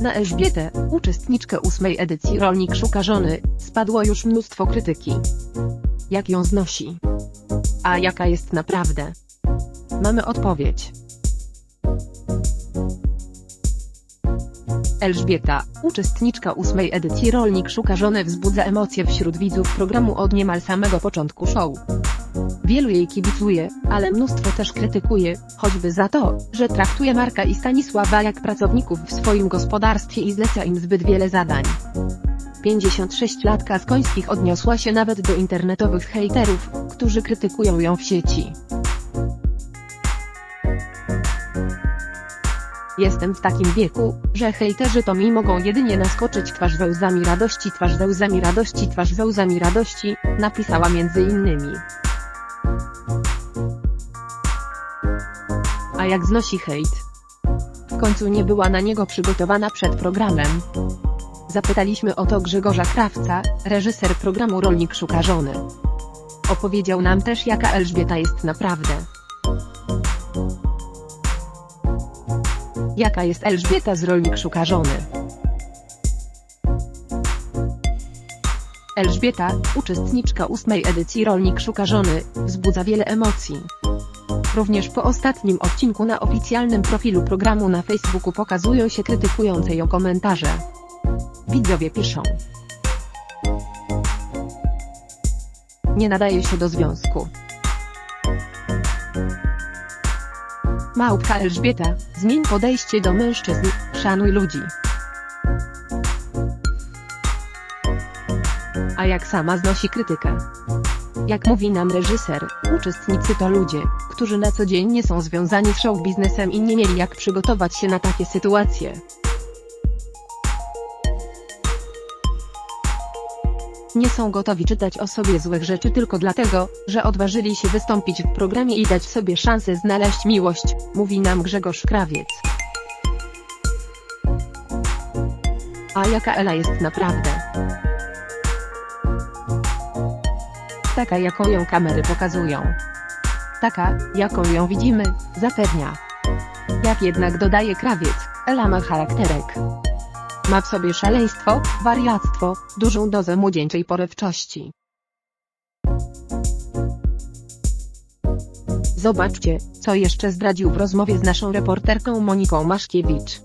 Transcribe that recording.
Na Elżbietę, uczestniczkę ósmej edycji Rolnik Szuka Żony, spadło już mnóstwo krytyki. Jak ją znosi? A jaka jest naprawdę? Mamy odpowiedź. Elżbieta, uczestniczka ósmej edycji Rolnik Szuka Żony wzbudza emocje wśród widzów programu od niemal samego początku show. Wielu jej kibicuje, ale mnóstwo też krytykuje, choćby za to, że traktuje Marka i Stanisława jak pracowników w swoim gospodarstwie i zleca im zbyt wiele zadań. 56-latka z Końskich odniosła się nawet do internetowych hejterów, którzy krytykują ją w sieci. Jestem w takim wieku, że hejterzy to mi mogą jedynie naskoczyć twarz ze łzami radości, twarz ze łzami radości, twarz ze łzami radości, napisała między innymi. Jak znosi hejt? W końcu nie była na niego przygotowana przed programem. Zapytaliśmy o to Grzegorza Krawca, reżyser programu Rolnik Szuka Żony. Opowiedział nam też jaka Elżbieta jest naprawdę. Jaka jest Elżbieta z Rolnik Szuka Żony? Elżbieta, uczestniczka ósmej edycji Rolnik Szuka Żony, wzbudza wiele emocji. Również po ostatnim odcinku na oficjalnym profilu programu na Facebooku pokazują się krytykujące ją komentarze. Widzowie piszą. Nie nadaje się do związku. Małpka Elżbieta, zmień podejście do mężczyzn, szanuj ludzi. A jak sama znosi krytykę? Jak mówi nam reżyser, uczestnicy to ludzie, którzy na co dzień nie są związani z show biznesem i nie mieli jak przygotować się na takie sytuacje. Nie są gotowi czytać o sobie złych rzeczy tylko dlatego, że odważyli się wystąpić w programie i dać sobie szansę znaleźć miłość, mówi nam Grzegorz Krawiec. A jaka Ela jest naprawdę? Taka jaką ją kamery pokazują. Taka, jaką ją widzimy, zapewnia. Jak jednak dodaje krawiec, Ela ma charakterek. Ma w sobie szaleństwo, wariactwo, dużą dozę młodzieńczej porywczości. Zobaczcie, co jeszcze zdradził w rozmowie z naszą reporterką Moniką Maszkiewicz.